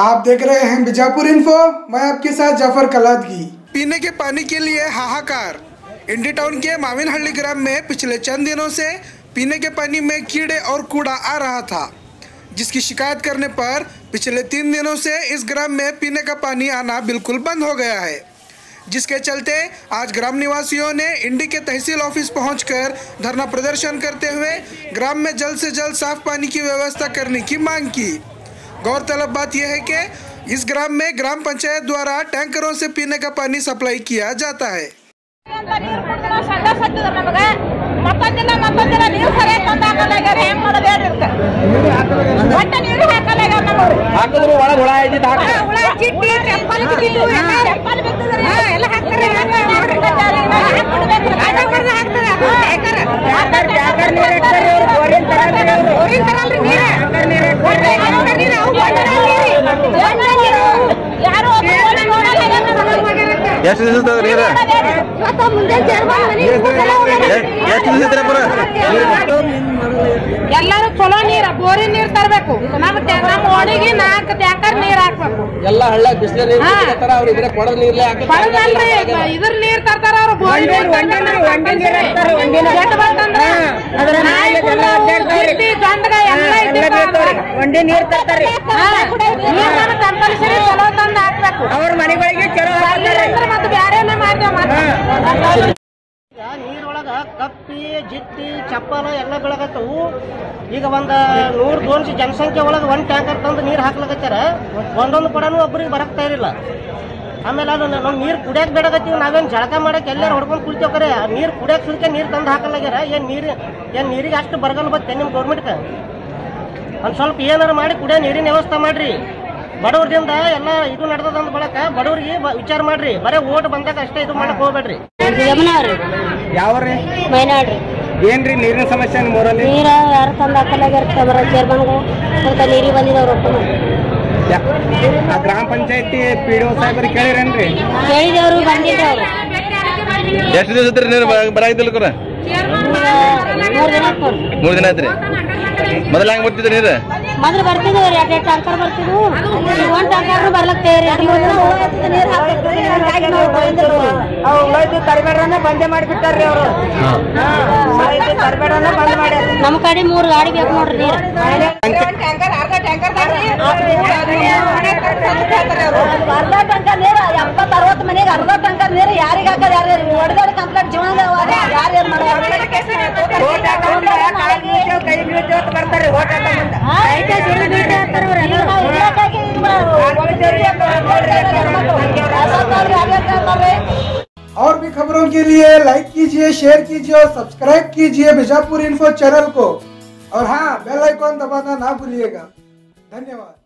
आप देख रहे हैं बीजापुर इन्फो। मैं आपके साथ जाफ़र कलादगी। पीने के पानी के लिए हाहाकार। इंडी टाउन के माविनहल्ली ग्राम में पिछले चंद दिनों से पीने के पानी में कीड़े और कूड़ा आ रहा था, जिसकी शिकायत करने पर पिछले तीन दिनों से इस ग्राम में पीने का पानी आना बिल्कुल बंद हो गया है, जिसके चलते आज ग्राम निवासियों ने इंडी के तहसील ऑफ़िस पहुंचकर धरना प्रदर्शन करते हुए ग्राम में जल्द से जल्द साफ़ पानी की व्यवस्था करने की मांग की। गौरतलब बात यह है कि इस ग्राम में ग्राम पंचायत द्वारा टैंकरों से पीने का पानी सप्लाई किया जाता है ಅಂತ ನೀರು ಕುಡ್ದು ನಾವು ಸಂಡ ಸತ್ತಿದ್ರ ನಮಗೆ ಮತ್ತೊಂದಿನ ಮತ್ತೊಂದಿನ ನೀರು ಸರಿಯಾಗಿ ತಂದು ಹಾಕಲಾಗ್ಯಾರ ಹೆಂಗ್ ಮಾಡೋದು ಹೇಳ್ರಿ ಇದಕ್ಕೆ? ಒಟ್ಟ ನೀರು ಹಾಕಲಾಗ್ಯಾರ ನಮ್ಮವ್ರು ಹಾಕಿದ್ರು ಒಳಗೆ ಹುಳ ಇದ್ದಿದ್ದು ಹಾಕ ಹಾ, ಹುಳ ಚಿಟ್ಟಿ ಟೆಂಪಲ್ ಬಿದ್ದಿದ್ದು ಎಷ್ಟು ದಿವಸ ನೀರು. ಎಷ್ಟು ಇದ್ರೆ ಎಲ್ಲರೂ ಚಲೋ ನೀರ ಬೋರಿನ ನೀರ್ ತರಬೇಕು. ನಮ್ ಓಣಿಗೆ ನಾಲ್ಕು ಟ್ಯಾಂಕರ್ ನೀರ್ ಹಾಕ್ಬೇಕು. ಎಲ್ಲ ಹಳ್ಳ ಬಿಸಿಲು ನೀರು ಕೊಡದ ನೀರ್ಲೆ ಹಾಕಿ ಬರದಲ್ರಿ ಇದ್ರ ನೀರ್ ತರ್ತಾರ ಅವ್ರು ನೀರ್ ಒಂಡಿ ನೀರ್ ತರ್ತಾರೆ. ಕಂಪಲ್ಸರಿ ಚಲೋ ತಂದು ಹಾಕ್ಬೇಕು. ಜಿತ್ತಿ ಚಪ್ಪಲ ಎಲ್ಲ ಬೆಳಗತ್ತವು. ಈಗ ಒಂದ ನೂರ್ ದೋನ್ಸಿ ಜನಸಂಖ್ಯೆ ಒಳಗೆ ಒಂದ್ ಟ್ಯಾಂಕರ್ ತಂದು ನೀರು ಹಾಕ್ಲಕತ್ತಾರ ಒಂದೊಂದು ಕೊಡನು ಒಬ್ರಿಗೆ ಬರಕ್ತಾ ಇರಲಿಲ್ಲ. ಆಮೇಲೆ ಅದು ನಾವು ನೀರು ಕುಡಿಯಕ್ ಬೇಡಕತ್ತೀವಿ ನಾವೇನು ಜಳಕ ಮಾಡಕ್ಕೆ ಎಲ್ಲರೂ ಹೊಡ್ಕೊಂಡು ಕುಳಿತೇವ್ರೆ ಆ ಕುಡಿಯಕ್ಕೆ ಕುಡಿಯಕ್ ಸುಲ್ಕೆ ನೀರು ತಂದು ಹಾಕಲಾಗ್ಯಾರ ಏನ್ ನೀರು ಏನ್ ನೀರಿಗೆ ಅಷ್ಟು ಬರಗಲ್ ಬತ್ತೆ ನಿಮ್ಮ ಗೌರ್ಮೆಂಟ್ಗೆ ಒಂದು ಸ್ವಲ್ಪ ಏನಾರು ಮಾಡಿ ಕುಡಿಯೋ ನೀರಿನ ವ್ಯವಸ್ಥೆ ಮಾಡ್ರಿ. ಬಡವ್ರದಿಂದ ಎಲ್ಲ ಇದು ನಡೆದದ ಬಳಕ ಬಡವ್ರಿಗೆ ವಿಚಾರ ಮಾಡ್ರಿ. ಬರೇ ಓಟ್ ಬಂದಾಗ ಅಷ್ಟೇ ಇದು ಮಾಡಕ್ ಹೋಗ್ಬೇಡ್ರಿ. ಯಾವ ಯಾವ್ರಿ ಮೈನಾಡ್ರಿ. ಏನ್ರಿ ನೀರಿನ ಸಮಸ್ಯೆ ನಿಮ್ಮ ಊರಲ್ಲಿ? ನೀರ ಯಾರು ತಂದು ಹಾಕಲಾಗ್ಯಾರ ಬರ ಚೇರ್ಮನ್ಗಳು? ಸ್ವಲ್ಪ ನೀರಿಗೆ ಯಾ- ಆ ಗ್ರಾಮ ಪಂಚಾಯತಿ ಪಿ ಡಿ ಒ ಸಾಹೇಬ್ರಿಗೆ ಕೇಳಿರೇನ್ರಿ? ಕೇಳಿದವರು ಬಂದಿದ್ದವ್ರು ಎಷ್ಟು ದಿವಸ ಇದ್ರಿ ನೀರು ಬರಾಗಿದ್ದಿಲ್ಲ ಕೂರ? ಮೂರು ದಿನ ಆಯ್ತು. ರೀ ಮೂರು ದಿನ ಆಯ್ತ್ರಿ ಮೊದಲ ಹೆಂಗ್ ಬರ್ತಿದ್ರಿ ನೀರು? ಮೊದಲು ಬರ್ತಿದ್ವು ಎರಡು ಎರಡು ಟ್ಯಾಂಕರ್ ಬರ್ತಿದ್ವು. ಒಂದು ಟ್ಯಾಂಕರ್ ಬರ್ಲಕ್ತೇವ್ರಿ ಬಂದೆ ಮಾಡಿಬಿಟ್ಟಾರ್ರಿ ಅವರು. ತರಬೇಡನೆ ಬಂದ್ ಮಾಡ್ಯಾರ. ನಮ್ಮ ಕಡೆ ಮೂರು ಗಾಡಿ ಬೇಕು ನೋಡ್ರಿ ನೀರು. ಟ್ಯಾಂಕರ್ ಅರ್ಧ ಟ್ಯಾಂಕರ್ ಅರ್ಧ ಟ್ಯಾಂಕರ್ ನೀರು. ಎಪ್ಪತ್ತು ಅರವತ್ತು ಮನೆಗೆ ಅರ್ಧ ಟ್ಯಾಂಕರ್ ನೀರು ಯಾರಿಗೆ ಹಾಕೋದು ಯಾರು ಹೊಡೆದಾಡಿ और भी खबरों के लिए लाइक कीजिए शेयर कीजिए और सब्सक्राइब कीजिए बीजापुर इन्फो चैनल को। और हाँ बेल आइकॉन दबाना ना भूलिएगा। धन्यवाद।